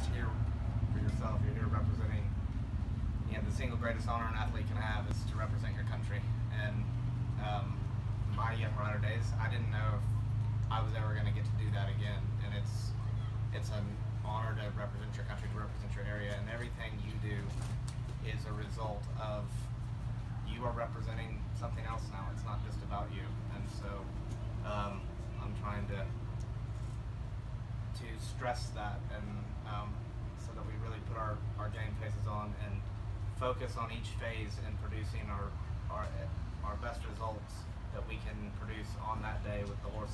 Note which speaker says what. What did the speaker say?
Speaker 1: just here for yourself. You're here representing. You know, the single greatest honor an athlete can have is to represent your country. And um, my young rider days, I didn't know if I was ever going to get to do that again. And it's it's an honor to represent your country, to represent your area, and everything you do is a result of you are representing something else now. It's not just about you. And so um, I'm trying to to stress that and um, so that we really put our, our game faces on and focus on each phase in producing our, our our best results that we can produce on that day with the horse